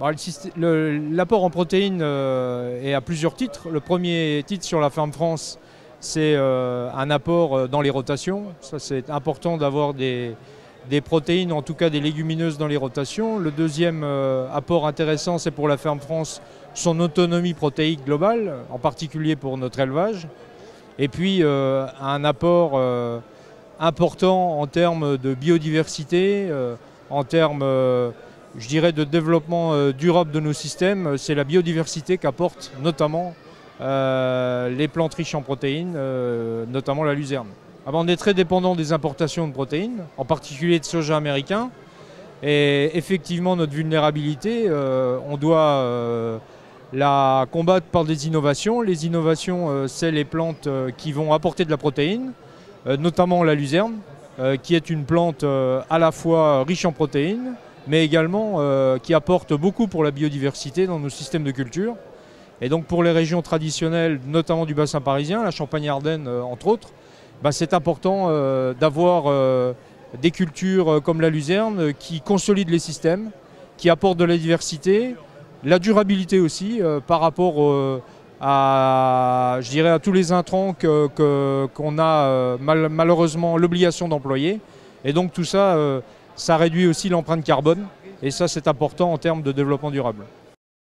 L'apport en protéines euh, est à plusieurs titres. Le premier titre sur la ferme France, c'est euh, un apport euh, dans les rotations. Ça, c'est important d'avoir des, protéines, en tout cas des légumineuses dans les rotations. Le deuxième apport intéressant, c'est pour la ferme France son autonomie protéique globale, en particulier pour notre élevage. Et puis un apport important en termes de biodiversité, en termes je dirais, de développement euh, durable de nos systèmes, euh, c'est la biodiversité qu'apportent notamment euh, les plantes riches en protéines, notamment la luzerne. On est très dépendant des importations de protéines, en particulier de soja américain. Et effectivement, notre vulnérabilité, on doit la combattre par des innovations. Les innovations, c'est les plantes qui vont apporter de la protéine, notamment la luzerne, qui est une plante à la fois riche en protéines, mais également euh, qui apporte beaucoup pour la biodiversité dans nos systèmes de culture. Et donc pour les régions traditionnelles, notamment du bassin parisien, la Champagne-Ardenne euh, entre autres, bah, c'est important euh, d'avoir des cultures comme la luzerne qui consolident les systèmes, qui apportent de la diversité, la durabilité aussi par rapport à, je dirais, à tous les intrants qu'on a malheureusement l'obligation d'employer. Et donc tout ça ça réduit aussi l'empreinte carbone et ça c'est important en termes de développement durable.